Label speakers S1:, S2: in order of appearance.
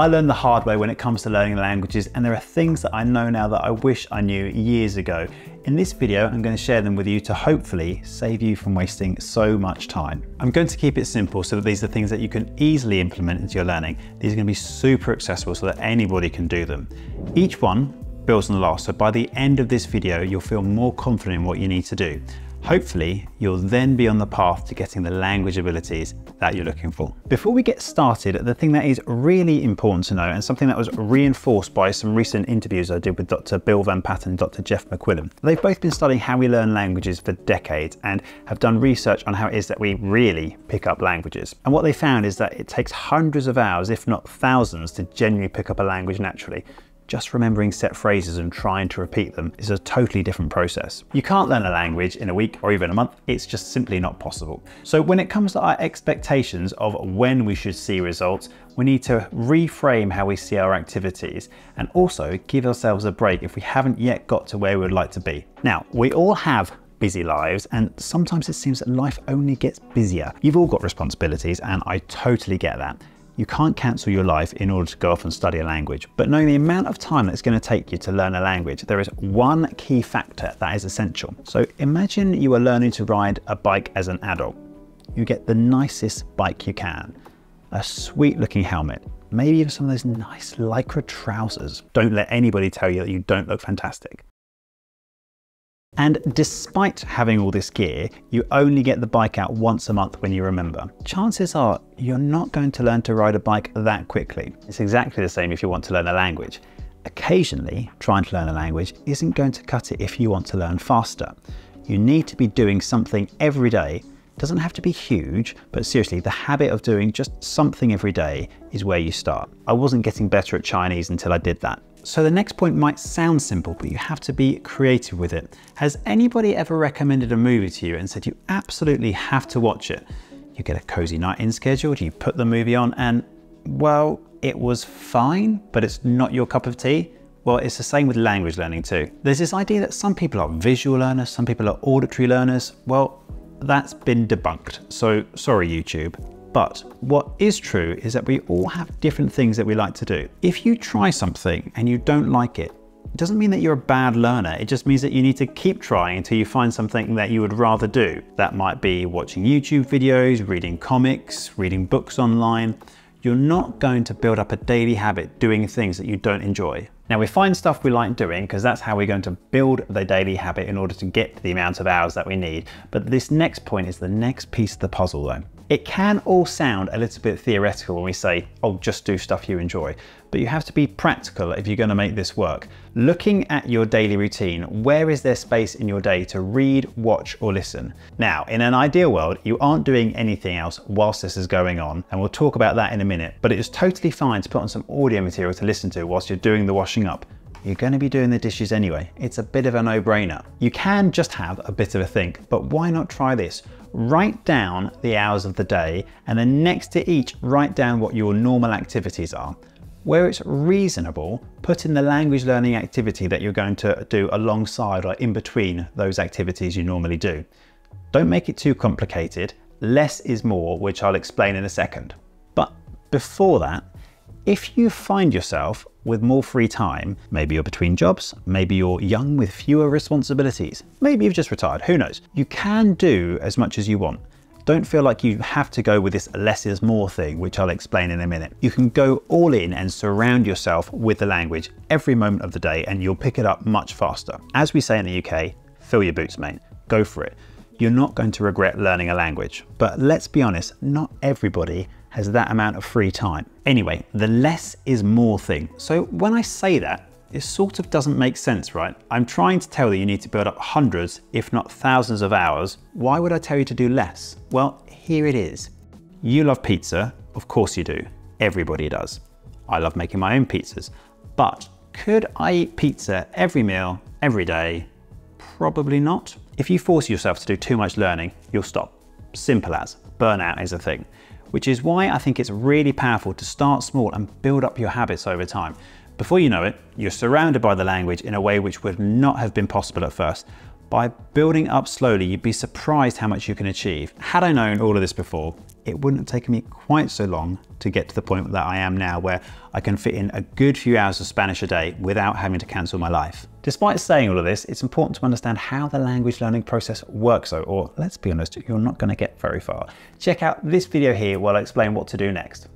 S1: I learned the hard way when it comes to learning languages and there are things that I know now that I wish I knew years ago. In this video, I'm going to share them with you to hopefully save you from wasting so much time. I'm going to keep it simple so that these are things that you can easily implement into your learning. These are going to be super accessible so that anybody can do them. Each one builds on the last, so by the end of this video, you'll feel more confident in what you need to do. Hopefully, you'll then be on the path to getting the language abilities that you're looking for. Before we get started, the thing that is really important to know and something that was reinforced by some recent interviews I did with Dr. Bill VanPatten and Dr. Jeff McQuillan. They've both been studying how we learn languages for decades and have done research on how it is that we really pick up languages. And what they found is that it takes hundreds of hours, if not thousands, to genuinely pick up a language naturally just remembering set phrases and trying to repeat them is a totally different process. You can't learn a language in a week or even a month, it's just simply not possible. So when it comes to our expectations of when we should see results, we need to reframe how we see our activities and also give ourselves a break if we haven't yet got to where we would like to be. Now, we all have busy lives, and sometimes it seems that life only gets busier. You've all got responsibilities, and I totally get that. You can't cancel your life in order to go off and study a language, but knowing the amount of time that it's going to take you to learn a language, there is one key factor that is essential. So imagine you are learning to ride a bike as an adult. You get the nicest bike you can, a sweet looking helmet, maybe even some of those nice lycra trousers. Don't let anybody tell you that you don't look fantastic. And despite having all this gear, you only get the bike out once a month when you remember. Chances are you're not going to learn to ride a bike that quickly. It's exactly the same if you want to learn a language. Occasionally, trying to learn a language isn't going to cut it if you want to learn faster. You need to be doing something every day. Doesn't have to be huge, but seriously, the habit of doing just something every day is where you start. I wasn't getting better at Chinese until I did that. So the next point might sound simple, but you have to be creative with it. Has anybody ever recommended a movie to you and said you absolutely have to watch it? You get a cozy night in scheduled, you put the movie on and, well, it was fine, but it's not your cup of tea? Well, it's the same with language learning too. There's this idea that some people are visual learners, some people are auditory learners. Well, that's been debunked. So sorry, YouTube. But what is true is that we all have different things that we like to do. If you try something and you don't like it, it doesn't mean that you're a bad learner. It just means that you need to keep trying until you find something that you would rather do. That might be watching YouTube videos, reading comics, reading books online. You're not going to build up a daily habit doing things that you don't enjoy. Now we find stuff we like doing because that's how we're going to build the daily habit in order to get the amount of hours that we need. But this next point is the next piece of the puzzle though. It can all sound a little bit theoretical when we say, oh, just do stuff you enjoy, but you have to be practical if you're gonna make this work. Looking at your daily routine, where is there space in your day to read, watch, or listen? Now, in an ideal world, you aren't doing anything else whilst this is going on, and we'll talk about that in a minute, but it is totally fine to put on some audio material to listen to whilst you're doing the washing up you're going to be doing the dishes anyway. It's a bit of a no-brainer. You can just have a bit of a think, but why not try this? write down the hours of the day and then next to each write down what your normal activities are. Where it's reasonable, put in the language learning activity that you're going to do alongside or in between those activities you normally do. Don't make it too complicated. Less is more, which I'll explain in a second. But before that, if you find yourself with more free time, maybe you're between jobs, maybe you're young with fewer responsibilities, maybe you've just retired, who knows? You can do as much as you want. Don't feel like you have to go with this less is more thing, which I'll explain in a minute. You can go all in and surround yourself with the language every moment of the day and you'll pick it up much faster. As we say in the UK, fill your boots, mate. Go for it. You're not going to regret learning a language. But let's be honest, not everybody has that amount of free time. Anyway, the less is more thing. So when I say that, it sort of doesn't make sense, right? I'm trying to tell you you need to build up hundreds, if not thousands of hours. Why would I tell you to do less? Well, here it is. You love pizza, of course you do. Everybody does. I love making my own pizzas. But could I eat pizza every meal, every day? Probably not. If you force yourself to do too much learning, you'll stop. Simple as. Burnout is a thing which is why I think it's really powerful to start small and build up your habits over time. Before you know it, you're surrounded by the language in a way which would not have been possible at first. By building up slowly, you'd be surprised how much you can achieve. Had I known all of this before, it wouldn't have taken me quite so long to get to the point that I am now where I can fit in a good few hours of Spanish a day without having to cancel my life. Despite saying all of this, it's important to understand how the language learning process works though, or let's be honest, you're not gonna get very far. Check out this video here while I explain what to do next.